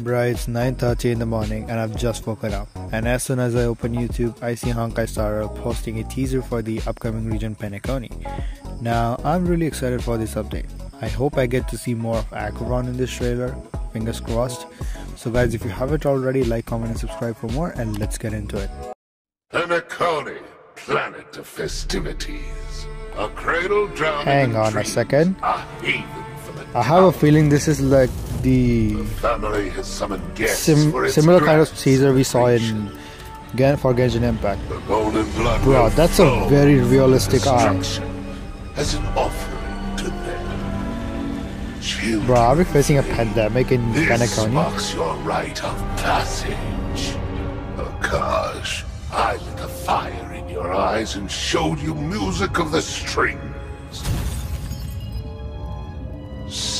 Bruh, it's 9.30 in the morning and I've just woken up. And as soon as I open YouTube, I see Honkai Star posting a teaser for the upcoming region Penacony. Now, I'm really excited for this update. I hope I get to see more of Acheron in this trailer, fingers crossed. So guys, if you haven't already, like, comment and subscribe for more and let's get into it. Planet of festivities. A cradle drowned Hang on a second. A haven for the I have a feeling this is like the family has summoned guests sim- similar kind of teaser we saw in. Gen for Genshin Impact. The golden blood Bro, that's a very realistic eye. As an offering to them. Children, Bro, are we facing a pandemic in this marks your rite of passage. Akash, I lit a fire in your eyes and showed you music of the strings.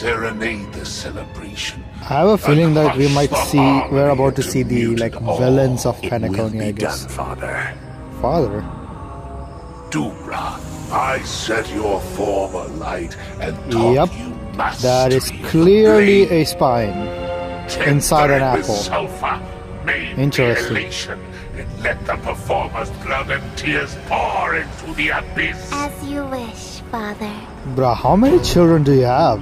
Serenade the celebration. I have a feeling that we might see we're about to see the like villains of It I guess. done, Father. Father. Dubra, I set your form alight and taught Yep. you mastery That is clearly a spine. Inside an apple. Sulfur, made Interesting. and let the performer's blood and tears pour into the abyss. As you wish, Father. Bruh, how many children do you have?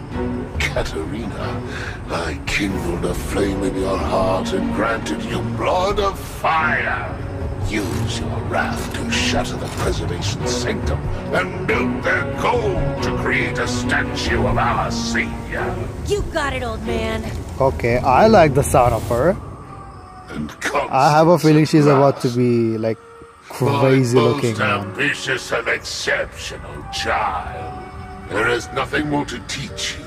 Katerina, I kindled a flame in your heart and granted you blood of fire. Use your wrath to shatter the preservation sanctum and build their gold to create a statue of our savior. You got it, old man. Okay, I like the sound of her. And I have a feeling she's about to be like crazy My looking, most man. ambitious and exceptional child. There is nothing more to teach you.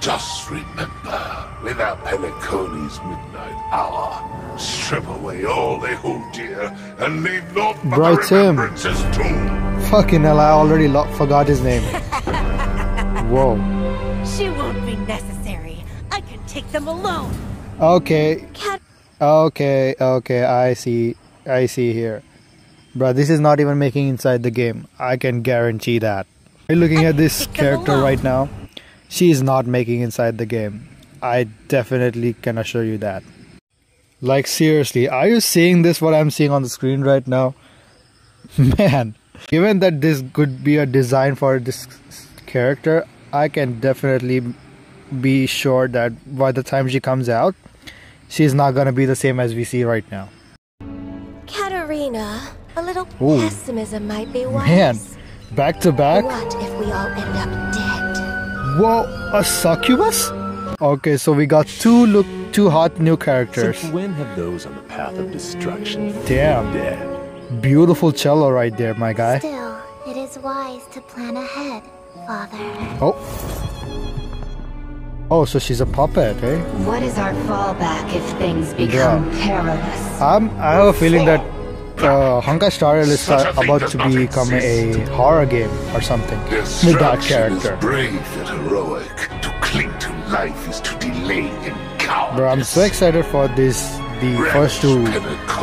Just remember, without Penacony's midnight hour, strip away all they hold dear and leave naught but Bright the Tim. remembrances too. Fucking hell, I already lo- forgot his name. Whoa. She won't be necessary. I can take them alone. Okay, Cat okay, okay, I see, I see here. Bruh, this is not even making inside the game. I can guarantee that. You're looking at this character right now. She is not making inside the game. I definitely can assure you that. Like seriously, are you seeing this what I'm seeing on the screen right now? Man, given that this could be a design for this character, I can definitely be sure that by the time she comes out, she's not gonna be the same as we see right now. Katerina, a little Ooh. pessimism might be wise. Man, back to back. What if we all end up dead? Whoa, a succubus? Okay, so we got two look two hot new characters. Since when have those on the path of destruction Damn. dead? Beautiful cello right there, my guy. Still, it is wise to plan ahead, Father. Oh. Oh, so she's a puppet, eh? What is our fallback if things become perilous? Um, I have a feeling that uh, Honkai Star Rail is Such a thing about to not become a horror game or something with that Destruction is character. brave yet heroic. To cling to life is to delay in cowardice. Bro, I'm so excited for this. The first two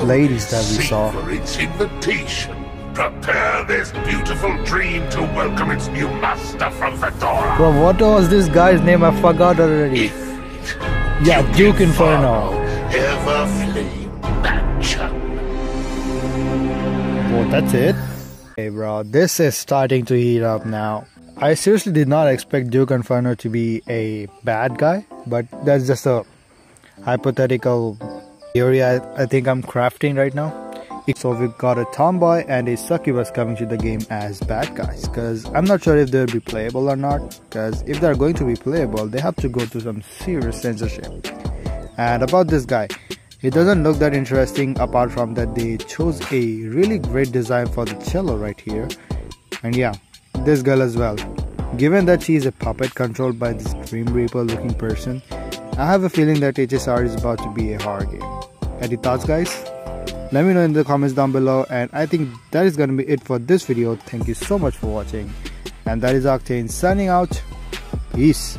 ladies that we saw. savor its invitation. Prepare this beautiful dream to welcome its new master from Fedora. Bro, what was this guy's name? I forgot already. Ifrit, Yeah, Duke Inferno. Ever flame. Oh, that's it? Hey, bro, this is starting to heat up now. I seriously did not expect Duke Inferno to be a bad guy, but that's just a hypothetical theory I, I think I'm crafting right now. So we've got a tomboy and a succubus coming to the game as bad guys. Cause I'm not sure if they'll be playable or not. Cause if they're going to be playable, they have to go through some serious censorship. And about this guy, it doesn't look that interesting apart from that they chose a really great design for the cello right here. And yeah, this girl as well. Given that she is a puppet controlled by this Dream Reaper looking person, I have a feeling that HSR is about to be a horror game. Any thoughts guys? Let me know in the comments down below and I think that is gonna be it for this video. Thank you so much for watching. And that is Octane signing out. Peace.